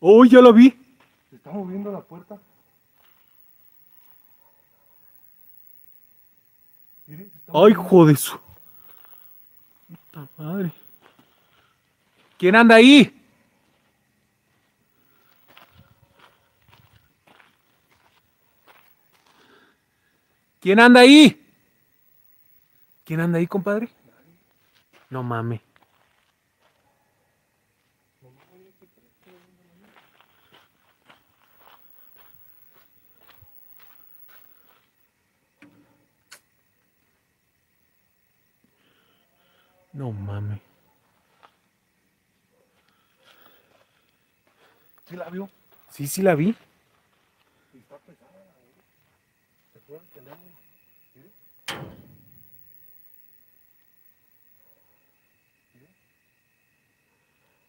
¡Oh, ya la vi! Se está moviendo la puerta. ¡Ay, de su! Puta madre. ¿Quién anda ahí? ¿Quién anda ahí? ¿Quién anda ahí, compadre? No mames. No mames. ¿Sí la vio? Sí, sí la vi. Está pesada. ¿eh? ¿Se acuerdan que.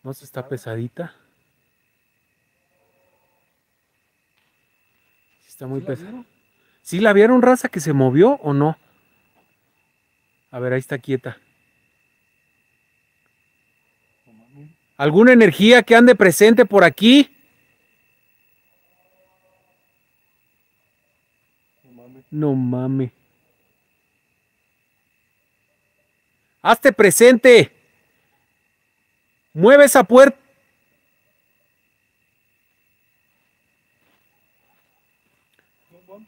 No se está pesadita. Sí está muy ¿Sí pesada. ¿Sí la vieron, raza, que se movió o no? A ver, ahí está quieta. No mames. ¿Alguna energía que ande presente por aquí? No mames. No mames. Hazte presente. Mueve esa puerta. No mames.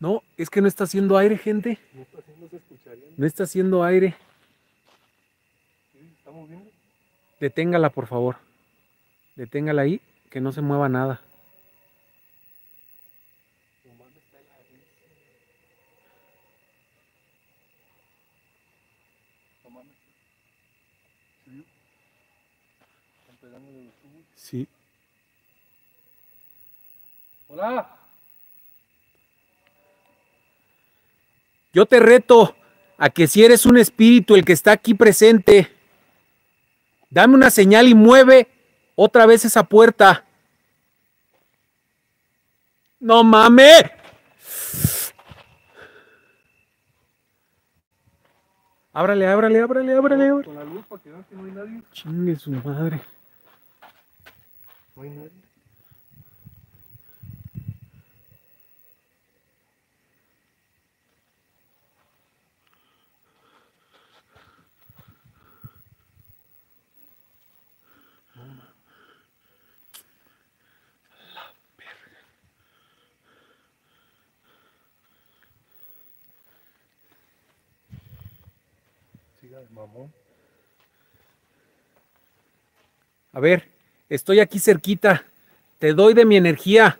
No, es que no está haciendo aire, gente. No está haciendo, se escucharía. No está haciendo aire. Está moviendo. Deténgala, por favor. Deténgala ahí, que no se mueva nada. Sí. ¡Hola! Yo te reto a que si eres un espíritu el que está aquí presente, dame una señal y mueve otra vez esa puerta. No mames. Ábrale, ábrale, ábrale, ábrale, ábrale. Con la luz para que no hay nadie. Chingue su madre. No hay nadie. A ver, estoy aquí cerquita. Te doy de mi energía.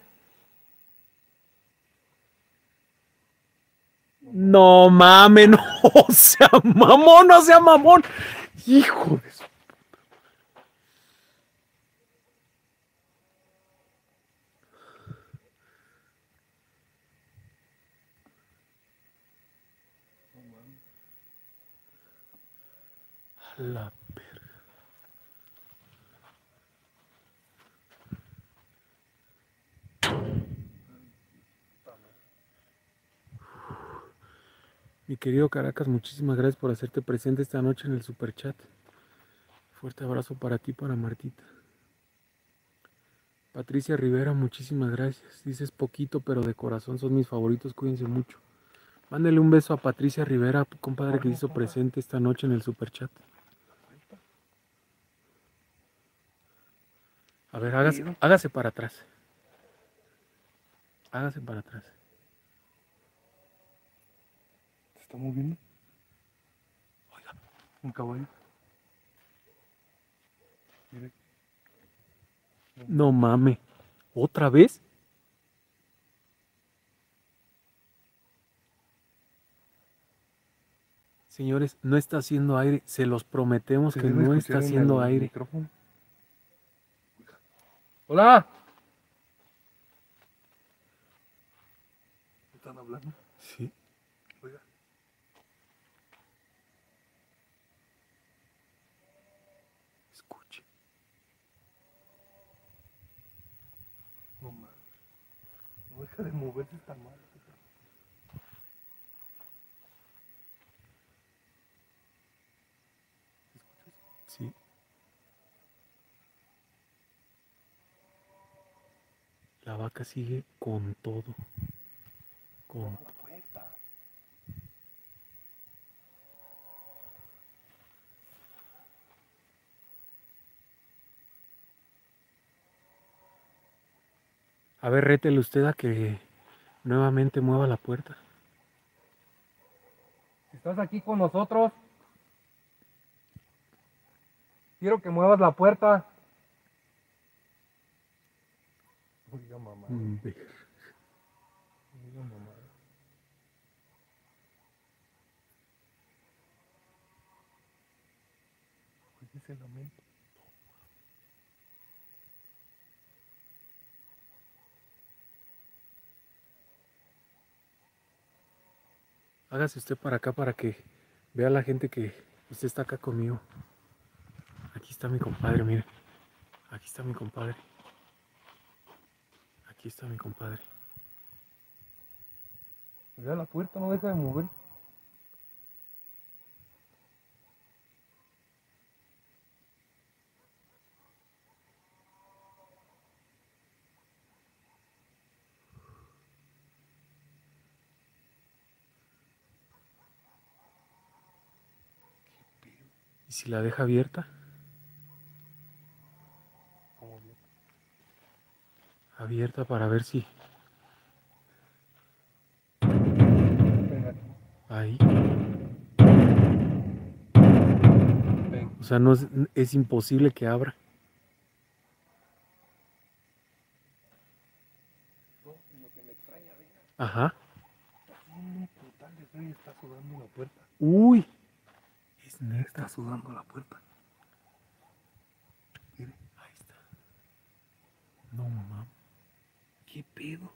No mames, no sea mamón, no sea mamón. Hijo de su. La verga. Mi querido Caracas, muchísimas gracias por hacerte presente esta noche en el super chat. Fuerte abrazo para ti, para Martita. Patricia Rivera, muchísimas gracias. Dices poquito, pero de corazón son mis favoritos. Cuídense mucho. Mándele un beso a Patricia Rivera, compadre, que hizo presente esta noche en el super chat. A ver, hágase, hágase para atrás. Hágase para atrás. ¿Se está moviendo? Oiga, un caballo. Mire. No mames. ¿Otra vez? Señores, no está haciendo aire. Se los prometemos que no está en haciendo aire. micrófono. ¡Hola! ¿Están hablando? Sí. Oiga. Escuche. No mames. No deja de moverse esta madre. Sí. Vaca sigue con todo. Con La puerta. A ver, rétele usted a que nuevamente mueva la puerta. Si estás aquí con nosotros, quiero que muevas la puerta. Mm, Oiga, mamá. Oye, ese lamento. Hágase usted para acá para que vea la gente que usted está acá conmigo. Aquí está mi compadre, mire. Aquí está mi compadre. Aquí está mi compadre. Mira la puerta, no deja de mover. ¿Y si la deja abierta? Como bien. Abierta para ver si ahí. O sea, no es, es imposible que abra. Ajá. Está sudando la puerta. Uy. Es neta. Está sudando la puerta. Mire, Ahí está. No mames. ¿Qué pedo?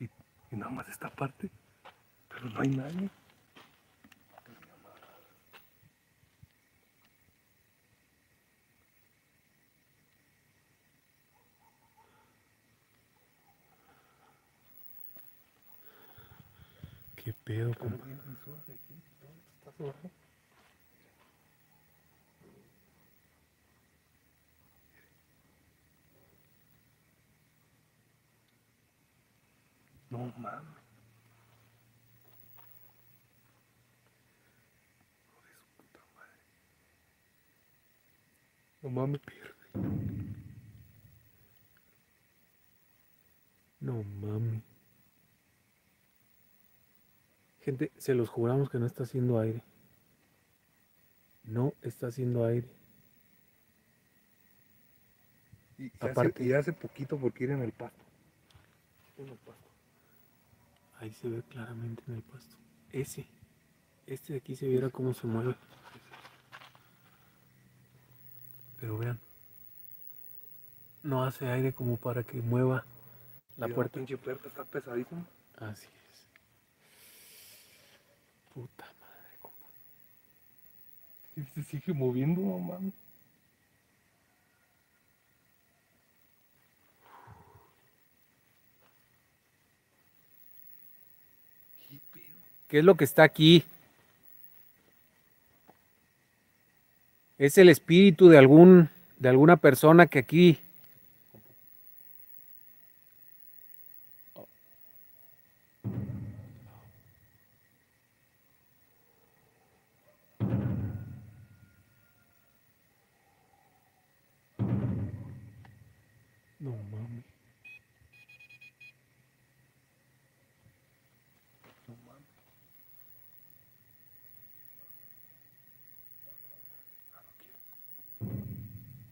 Y, y nada más esta parte, pero no hay nadie. Qué pedo, Pero compa. viene suave aquí, ¿dónde está suave? No mames. No mames, pierde. No mames. Gente, se los juramos que no está haciendo aire. No está haciendo aire. Y, y Aparte- hace, y hace poquito porque ir en el pasto. En el pasto. Ahí se ve claramente en el pasto. Ese. Este de aquí se viera cómo se mueve. Pero vean. No hace aire como para que mueva la puerta. pinche puerta está pesadísima. Así es. Puta madre, compa. Y se sigue moviendo, no mames. ¿Qué es lo que está aquí? Es el espíritu de algún de alguna persona que aquí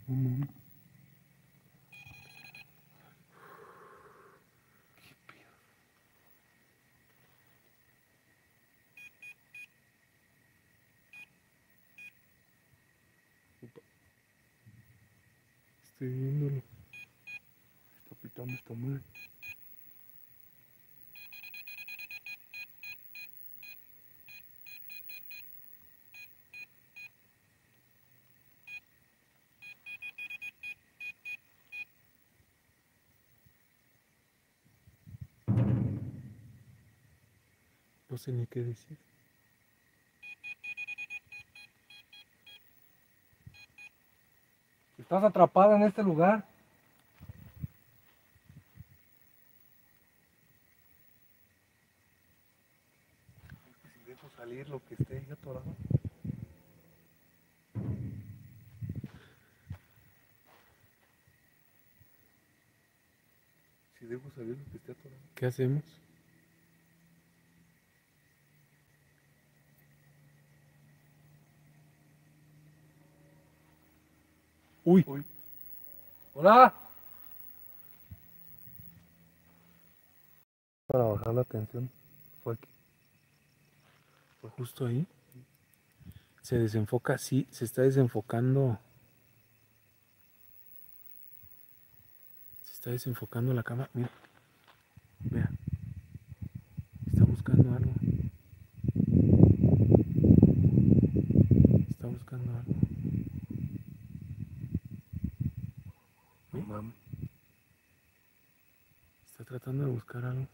Estoy viéndolo. Está pitando esta madre. No sé ni qué decir. Estás atrapada en este lugar. Es que si dejo salir lo que esté ahí atorado. Si dejo salir lo que esté atorado. ¿Qué hacemos? Uy, Uy. ¡Hola! Para bajar la tensión. Fue aquí. fue justo ahí. Se desenfoca, sí, se está desenfocando. Se está desenfocando la cámara. Mira. Vea. Está buscando algo. Está buscando algo. Está tratando de buscar algo.